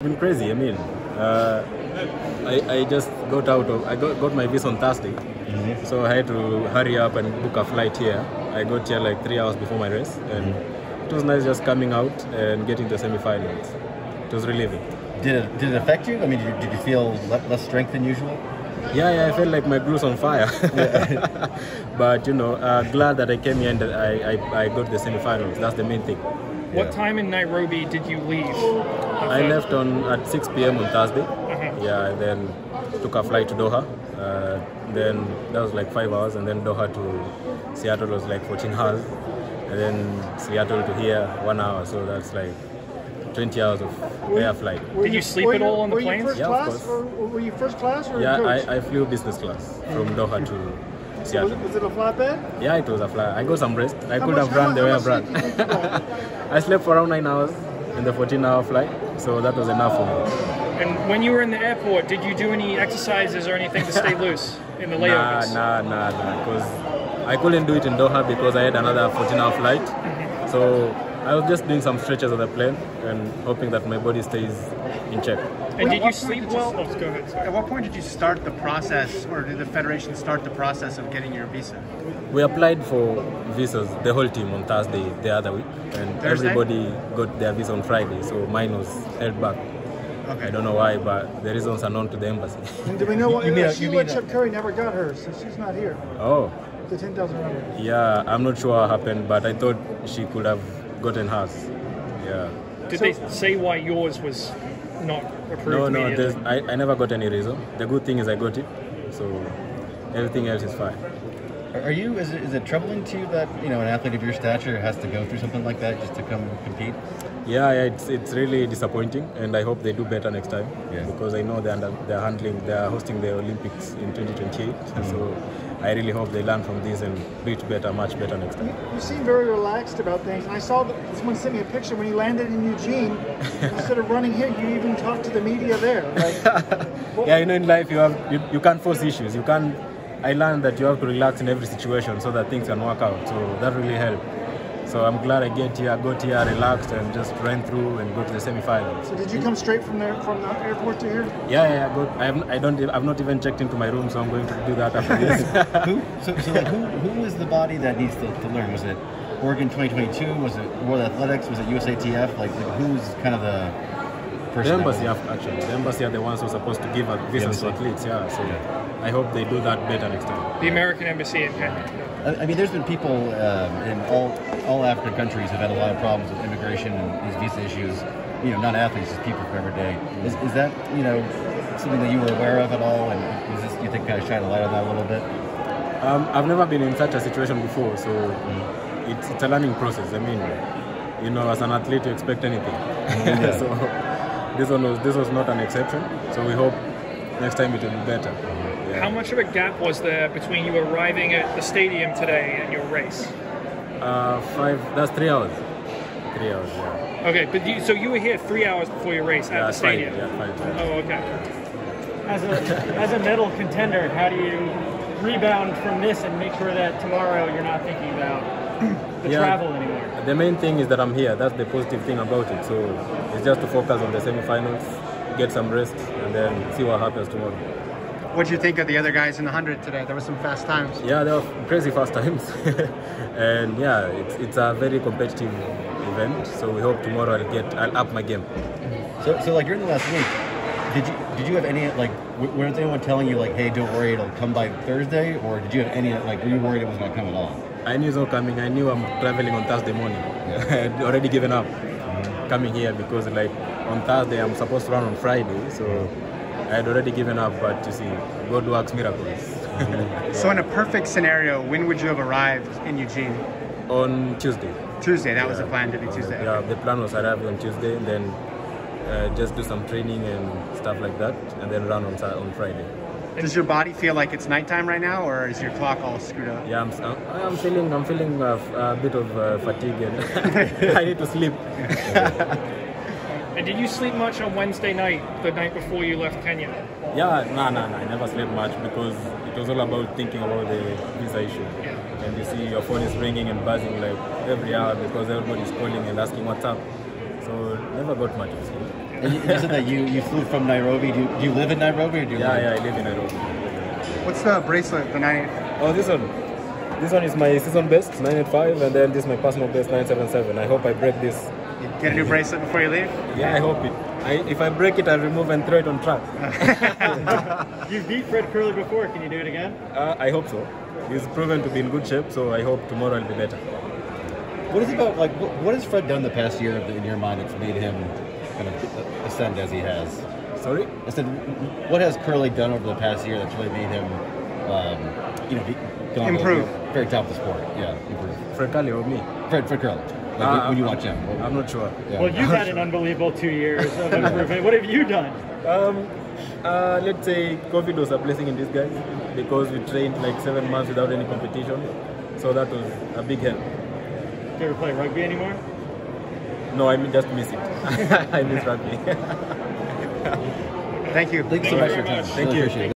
been crazy. I mean, uh, I, I just got out of I got, got my visa on Thursday, Mm-hmm. so I had to hurry up and book a flight here. I got here like three hours before my race, and it was nice just coming out and getting the semi-finals. It was relieving. Did it did it affect you? I mean, did you, did you feel less strength than usual? Yeah, yeah, I felt like my glue's on fire. but you know, uh, glad that I came here and I, I, I got the semi-finals. That's the main thing. What Yeah. time in Nairobi did you leave? I left on at 6 p.m. on Thursday. Uh-huh. Yeah, and then took a flight to Doha. Uh, then that was like five hours, and then Doha to Seattle was like 14 hours, and then Seattle to here one hour. So that's like 20 hours of air flight. Were Did you sleep were at all on the were planes? Yeah, of course. or were you first class or Yeah. I, I flew business class from Doha to was, Seattle. was it a flatbed? Yeah, it was a flight. I got some rest. I How could much- have run how the way I've run. much sleep did you get? I slept for around nine hours in the 14-hour flight, so that was enough for me. And when you were in the airport, did you do any exercises or anything to stay loose in the Nah, layovers? nah, nah, nah. Because I couldn't do it in Doha because I had another 14-hour flight. Mm-hmm. So I was just doing some stretches on the plane and hoping that my body stays in check. And did you sleep did you- well? Oh, go ahead. Sorry. At what point did you start the process, or did the federation start the process of getting your visa? We applied for visas, the whole team, on Thursday the other week, and Thursday? everybody got their visa on Friday. So mine was held back. Okay. I don't know why, but the reasons are known to the embassy. And do we know what? you mean uh, you Sheila mean a- Chepkirui never got hers, so she's not here. oh, The 10,000 number. yeah, I'm not sure what happened, but I thought she could have gotten hers. Yeah. Did they say why yours was not approved No, no. I, I never got any reason. The good thing is I got it, so everything else is fine. Are are you? Is it, is it troubling to you that you know an athlete of your stature has to go through something like that just to come compete? Yeah, yeah it's, it's really disappointing, and I hope they do better next time Yeah. because I know they're, under, they're handling, they're hosting the Olympics in 2028. So mm. I really hope they learn from this and do it better, much better next time. You seem very relaxed about things. And I saw that someone sent me a picture when you landed in Eugene. instead of running here, you even talked to the media there. Like, Yeah, you know, in life you have you, you can't force issues. You can't. I learned that you have to relax in every situation so that things can work out. So that really helped. So I'm glad I get here, got here, relaxed, and just ran through and go to the semi-finals. so did you come straight from there from the airport to here? Yeah, yeah, I got. I, have, I don't. I've not even checked into my room, so I'm going to do that after this. who? So, so like, who? Who is the body that needs to, to learn? Was it Oregon 2022? Was it World Athletics? Was it USATF? Like, like who's kind of the the person? that embassy, actually, the embassy are the ones who are supposed to give out visas to athletes. Yeah, so I hope they do that better next time. The American Embassy in Kenya. I I mean, there's been people um, in all all African countries have had a lot of problems with immigration and these visa issues. You know, not athletes, just people from every day. Is, is that you know something that you were aware of at all? And is this you think kind of shine a light on that a little bit? Um, I've never been in such a situation before, so mm-hmm. it's, it's a learning process. I mean, you know, as an athlete, you expect anything. Mm-hmm. so this one was this was not an exception. So we hope next time it will be better. Mm-hmm. Yeah. How much of a gap was there between you arriving at the stadium today and your race? Uh, five. That's three hours. Three hours. Yeah. Okay, but you, so you were here three hours before your race at yeah the five, stadium. Yeah, five. Oh, okay. As a as a medal contender, how do you rebound from this and make sure that tomorrow you're not thinking about the Yeah. travel anymore? The main thing is that I'm here. That's the positive thing about it. So it's just to focus on the semi-finals, get some rest, and then see what happens tomorrow. What did you think of the other guys in the 100 today? There were some fast times. Yeah, they were crazy fast times, and yeah, it's, it's a very competitive event. So we hope tomorrow I'll get I'll up my game. So, so like during the last week, did you did you have any like w- was anyone telling you like, hey, don't worry, it'll come by Thursday, or did you have any like were you worried it wasn't gonna come at all? I knew it's not coming. I knew I'm traveling on Thursday morning. I had already given up mm-hmm. coming here because like on Thursday I'm supposed to run on Friday, so I had already given up. But you see, God works miracles. So, in a perfect scenario, when would you have arrived in Eugene? on Tuesday. Tuesday. That was the plan to be Tuesday. Yeah, the plan was arrive on Tuesday and then uh, just do some training and stuff like that, and then run on on Friday. Does your body feel like it's nighttime right now, or is your clock all screwed up? Yeah, I'm, I'm feeling I'm feeling a, f- a bit of uh, fatigue and I need to sleep. And did you sleep much on Wednesday night, the night before you left Kenya? Yeah, no, no, no. I never slept much because it was all about thinking about the visa issue. And you see your phone is ringing and buzzing like every hour because everybody's calling and asking what's up. So never got much of sleep. And you, you said that you, you flew from Nairobi. Do you, do you live in Nairobi or do you Yeah, live? yeah, I live in Nairobi. What's the bracelet? The nine. Oh, this one. This one is my season best, 985, and then this is my personal best, 977. I hope I break this. Get a new bracelet before you leave. Yeah, I hope it. I, if I break it, I'll remove and throw it on track. You beat Fred Kerley before. Can you do it again? Uh, I hope so. He's proven to be in good shape, so I hope tomorrow will be better. What is it about, like, what, what has Fred done the past year in your mind that's made him kind of ascend as he has? Sorry? I said, what has Kerley done over the past year that's really made him, um, you know, be, gone Improve. very top of the sport? Yeah, improve. Fred Kerley or me? Fred, Fred Kerley. Like, Uh, when you I'm- watch him. I'm not sure. yeah. Well, you've had an unbelievable two years of improvement. What have you done? Um, uh, let's say COVID was a blessing in disguise because we trained like seven months without any competition. So that was a big help. Do you ever play rugby anymore? No, I mean just miss it. I miss rugby. Thank you. Thank you so much for your time. Thank Really you. appreciate it.